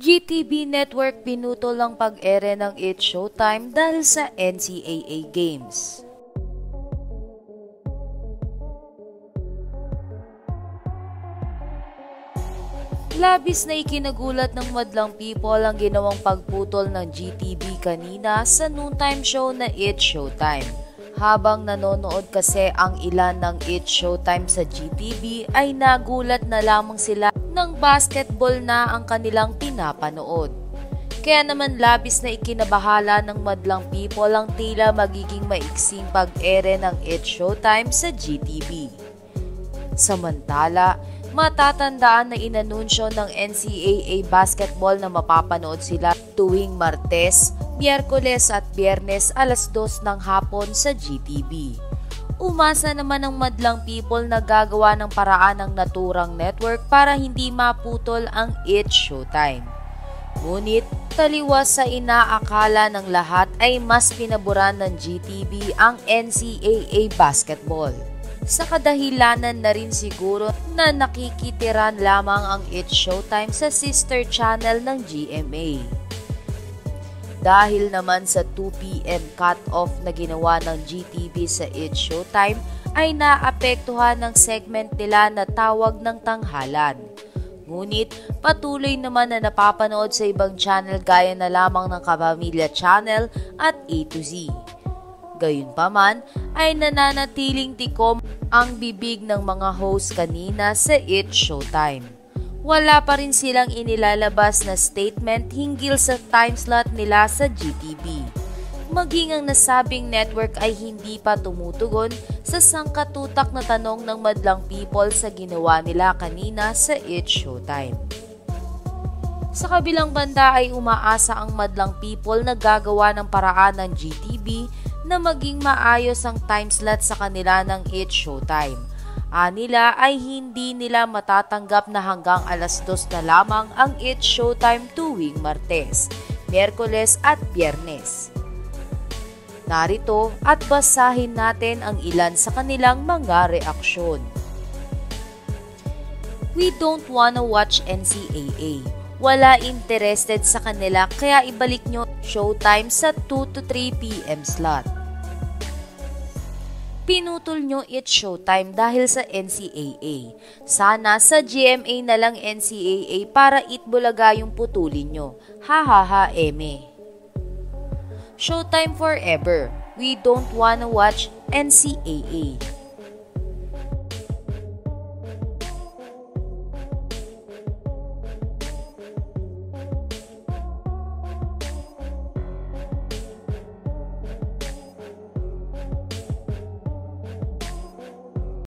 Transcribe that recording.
GTV Network pinutol ang pag-ere ng It's Showtime dahil sa NCAA Games. Labis na ikinagulat ng madlang people ang ginawang pagputol ng GTV kanina sa noontime show na It's Showtime. Habang nanonood kasi ang ilan ng It's Showtime sa GTV ay nagulat na lamang sila ng basketball na ang kanilang pinapanood. Kaya naman labis na ikinabahala ng madlang people ang tila magiging maiksing pag-ere ng It's Showtime sa GTV. Samantala, matatandaan na inanunsyo ng NCAA basketball na mapapanood sila tuwing Martes, Miyerkules at Biyernes alas 2 ng hapon sa GTV. Umasa naman ang madlang people na gagawa ng paraan ng naturang network para hindi maputol ang It's Showtime. Ngunit taliwas sa inaakala ng lahat ay mas pinaboran ng GTV ang NCAA basketball. Sa kadahilanan na rin siguro na nakikitiran lamang ang It's Showtime sa sister channel ng GMA. Dahil naman sa 2pm cut-off na ginawa ng GTV sa It's Showtime ay naapektuhan ng segment nila na tawag ng tanghalan. Ngunit patuloy naman na napapanood sa ibang channel gaya na lamang ng Kapamilya Channel at A to Z. Gayunpaman ay nananatiling tikom ang bibig ng mga host kanina sa It's Showtime wala pa rin silang inilalabas na statement hinggil sa time slot nila sa GTV. Maging ang nasabing network ay hindi pa tumutugon sa sangkatutak na tanong ng madlang people sa ginawa nila kanina sa It's Showtime. Sa kabilang banda ay umaasa ang madlang people na gagawa ng paraan ng GTV na maging maayos ang time slot sa kanila ng It's Showtime Anila ay hindi nila matatanggap na hanggang alas dos na lamang ang It's Showtime tuwing Martes, Miyerkules at Biyernes. Narito at basahin natin ang ilan sa kanilang mga reaksyon. We don't wanna watch NCAA. Wala interested sa kanila kaya ibalik nyo showtime sa 2 to 3 p.m. slot pinutol nyo It's Showtime dahil sa NCAA. Sana sa GMA na lang NCAA para itbulaga yung putulin nyo. Ha ha ha eme. Showtime forever. We don't wanna watch NCAA.